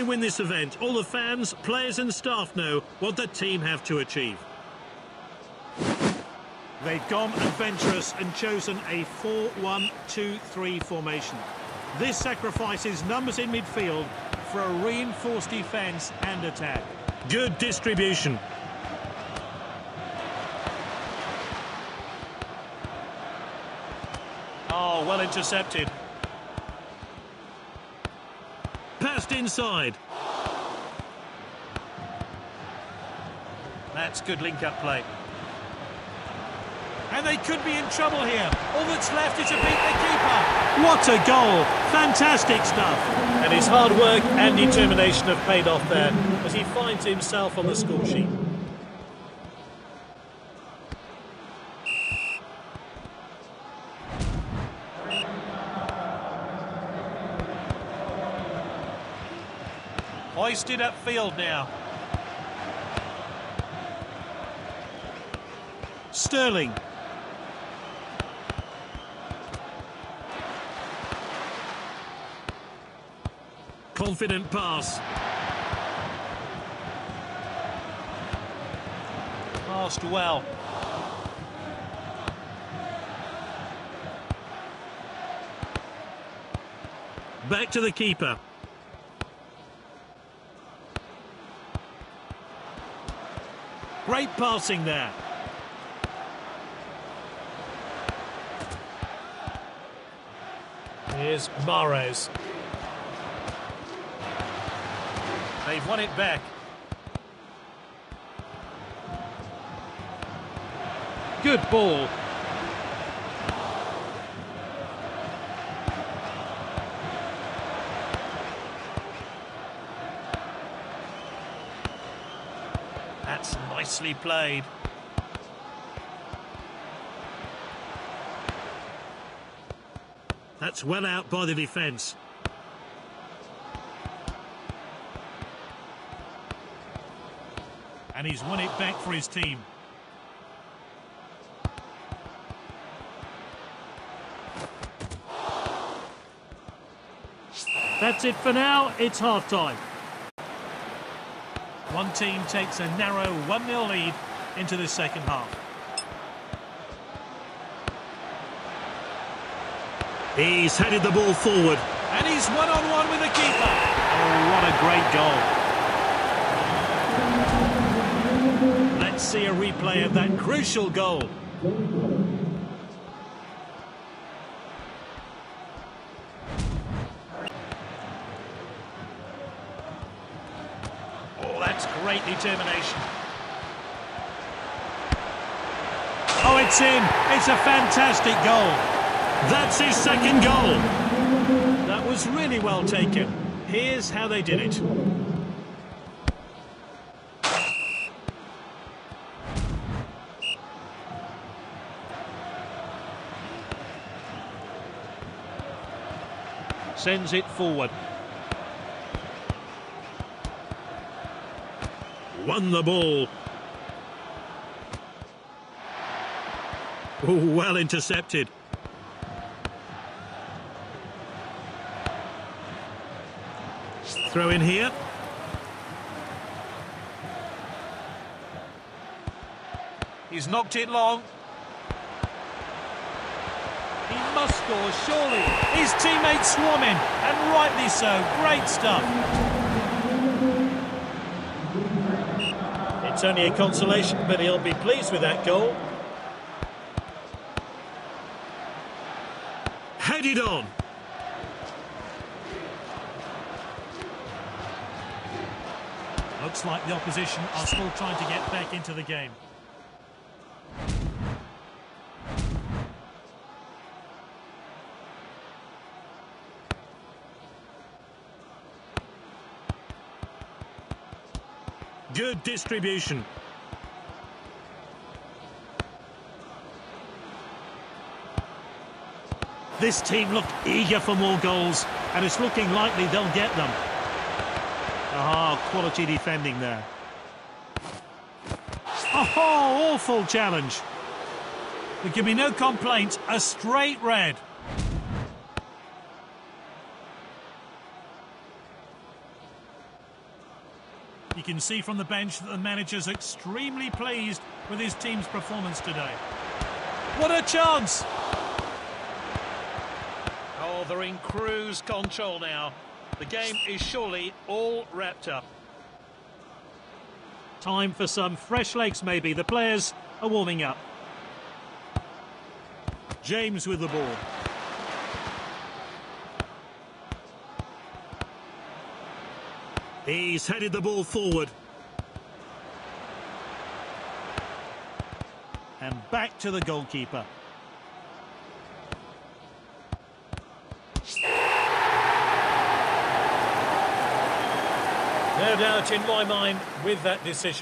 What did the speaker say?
they win this event, all the fans, players and staff know what the team have to achieve. They've gone adventurous and chosen a 4-1-2-3 formation. This sacrifices numbers in midfield for a reinforced defence and attack. Good distribution. Oh, well intercepted. Passed inside. That's good link-up play. And they could be in trouble here. All that's left is to beat the keeper. What a goal! Fantastic stuff. And his hard work and determination have paid off there as he finds himself on the score sheet. Hoisted upfield now. Sterling. Confident pass. Passed well. Back to the keeper. Great passing there. Here's Mahrez. They've won it back. Good ball. That's nicely played. That's well out by the defence. And he's won it back for his team. That's it for now. It's half-time. One team takes a narrow 1-0 lead into the second half. He's headed the ball forward. And he's one-on-one -on -one with the keeper. Oh, what a great goal. Let's see a replay of that crucial goal. Oh, that's great determination. Oh, it's in. It's a fantastic goal. That's his second goal. That was really well taken. Here's how they did it. Sends it forward. Won the ball. Oh, well intercepted. Throw in here. He's knocked it long. He must score, surely. His teammates swarm him, and rightly so. Great stuff. It's only a consolation, but he'll be pleased with that goal. Headed on. Looks like the opposition are still trying to get back into the game. Good distribution. This team looked eager for more goals, and it's looking likely they'll get them. Ah, quality defending there. Oh, awful challenge. There can be no complaint, A straight red. Can see from the bench that the manager's extremely pleased with his team's performance today. What a chance! Oh, they're in cruise control now. The game is surely all wrapped up. Time for some fresh legs, maybe. The players are warming up. James with the ball. He's headed the ball forward. And back to the goalkeeper. No doubt in my mind with that decision.